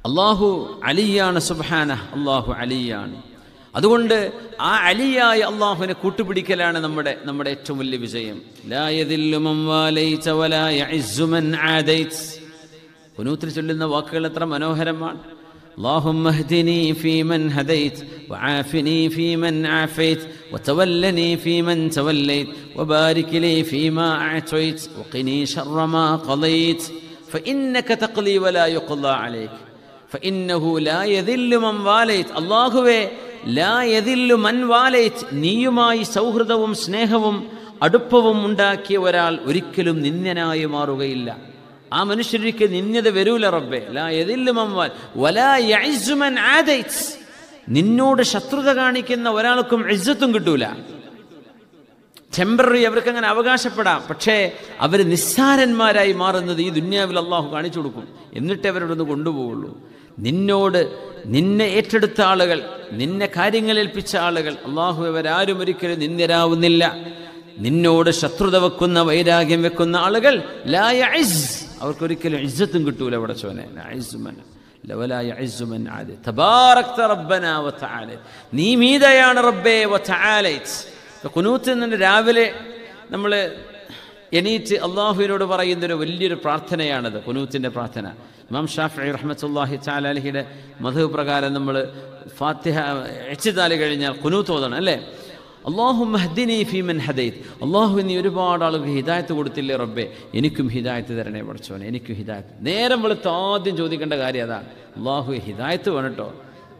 അള്ളാഹു അലിയാണ് സുബാന അള്ളാഹു അലിയാണ് അതുകൊണ്ട് ആ അലിയായ അള്ളാഹുവിനെ കൂട്ടുപിടിക്കലാണ് നമ്മുടെ നമ്മുടെ ഏറ്റവും വലിയ വിജയം ലാ യദില്ലു മൻ വാലൈത വലാ യഇസ്സു മൻ ആദൈത് കുനൂത്തിൽ ചൊല്ലുന്ന വാക്കുകൾ എത്ര മനോഹരമാണ് اللهم اهدني فيمن هديت وعافني فيمن عافيت وتولني فيمن توليت وبارك لي فيما أعطيت وقني شر ما قضيت فإنك تقضي ولا يقضى عليك അള്ളാഹുവേ നീയുമായി സൗഹൃദവും സ്നേഹവും അടുപ്പവും ഉണ്ടാക്കിയ ഒരാൾ ഒരിക്കലും നിന്ദ്യനായി മാറുകയില്ല. ആ മനുഷ്യർക്ക് നിന്ദ്യത വരൂല റബ്ബെ. നിന്നോട് ശത്രുത കാണിക്കുന്ന ഒരാൾക്കും ഇജ്ജത്തും കിട്ടൂല. ടെമ്പററി അവർക്ക് അങ്ങനെ അവകാശപ്പെടാം. പക്ഷേ അവർ നിസ്സാരന്മാരായി മാറുന്നത് ഈ ദുന്യാവിൽ അള്ളാഹു കാണിച്ചു കൊടുക്കും. എന്നിട്ട് അവരോടൊന്ന് കൊണ്ടുപോകുള്ളൂ നിന്നോട് നിന്നെ ഏറ്റെടുത്ത ആളുകൾ നിന്നെ കാര്യങ്ങൾ ഏൽപ്പിച്ച ആളുകൾ അള്ളാഹു അവരാരും ഒരിക്കലും നിന്ദരാവുന്നില്ല നിന്നോട് ശത്രുത വെക്കുന്ന വൈരാഗ്യം വെക്കുന്ന ആളുകൾ അവർക്കൊരിക്കലും ഇജ്ജത്തും കിട്ടൂല അവിടെ ചോനെ. നീ മീതയാണ് റബ്ബേ കുനൂത്ത് രാവിലെ നമ്മൾ എണീറ്റ് അള്ളാഹുവിനോട് പറയുന്നൊരു വലിയൊരു പ്രാർത്ഥനയാണത് കുനൂത്തിന്റെ പ്രാർത്ഥന. ഇമാം ഷാഫി റഹ്മത്തുല്ലാഹി ചാലാലിഹിയുടെ മധു പ്രകാരം നമ്മൾ ഫാത്തിഹ എച്ചിതാലി കഴിഞ്ഞാൽ കുനൂത്ത് ഓതണം അല്ലേ? അള്ളാഹു മഹദിനി ഫീമൻ ഹദൈത്ത് അള്ളാഹു നീ ഒരുപാട് ആളുകൾ ഹിദായത്ത് കൊടുത്തില്ലേ റബ്ബെ? എനിക്കും ഹിദായത്ത് തരണേ പഠിച്ചോനെ എനിക്കും ഹിദായത്ത്. നേരം വെളുത്ത് ആദ്യം ചോദിക്കേണ്ട കാര്യം അതാണ് അള്ളാഹു ഹിദായത്ത് വേണട്ടോ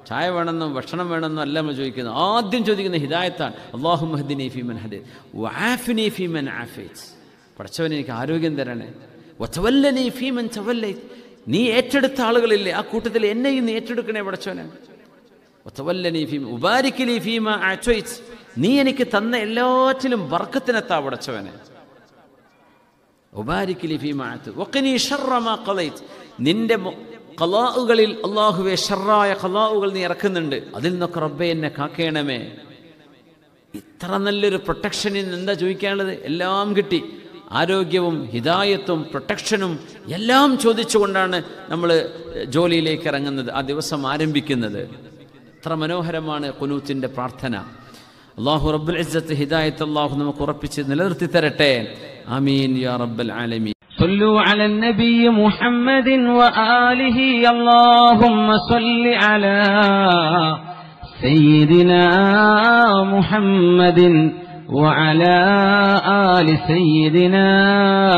ചായ വേണമെന്നും ഭക്ഷണം വേണമെന്നും അല്ല നമ്മൾ ചോദിക്കുന്നത്. ആദ്യം ചോദിക്കുന്ന ഹിദായത്താണ്. അള്ളാഹു മഹദിനി ഫീമൻ ഹദൈത്ത് വാഫിനി ഫീമൻ ആഫിത്ത് പഠിച്ചവൻ എനിക്ക് ആരോഗ്യം തരണേ. വച്ചവല്ലനി ഫീമൻ ചവല്ല നീ ഏറ്റെടുത്ത ആളുകളില്ലേ? ആ കൂട്ടത്തിൽ എന്നെയും നീ ഏറ്റെടുക്കണേ പഠിച്ചവനെ. വച്ചവല്ലനി ഫീമ ഉപാരിക്കലി ഫീമ ആച്ചോയിച്ച് നീ എനിക്ക് തന്ന എല്ലാറ്റിലും വർക്കത്തിനെത്താ പഠിച്ചവനെ. ഉപാരിക്കലി ഫീമ വക്കനി ഷർറമാ കളൈത്ത് നിന്റെ കലാവുകളിൽ അള്ളാഹുവെ ഷർറായ കലാവുകൾ നീ ഇറക്കുന്നുണ്ട്. അതിൽ നിന്നൊക്കെ റബ്ബെ എന്നെ കാക്കേണമേ. ഇത്ര നല്ലൊരു പ്രൊട്ടക്ഷനിൽ എന്താ ചോദിക്കാനുള്ളത്? എല്ലാം കിട്ടി. ആരോഗ്യവും ഹിതായത്തും പ്രൊട്ടക്ഷനും എല്ലാം ചോദിച്ചുകൊണ്ടാണ് നമ്മൾ ജോലിയിലേക്ക് ഇറങ്ങുന്നത് ആ ദിവസം ആരംഭിക്കുന്നത് എത്ര മനോഹരമാണ് കുനൂത്തിൻ്റെ പ്രാർത്ഥന അള്ളാഹു റബ്ബുൽ ഇസ്സത്ത് ഹിദായത്ത് അള്ളാഹു നമുക്ക് ഉറപ്പിച്ച് നിലനിർത്തി തരട്ടെ ആമീൻ യാ റബ്ബൽ ആലമീൻ صلوا على النبي محمد وآله اللهم صل على سيدنا محمد وعلى آل سيدنا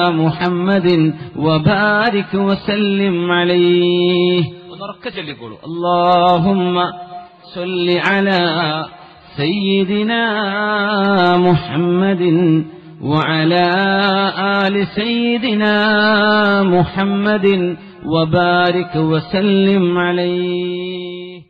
محمد وبارك وسلم عليه. اللهم صل على سيدنا محمد وعلى آل سيدنا محمد وبارك وسلم عليه.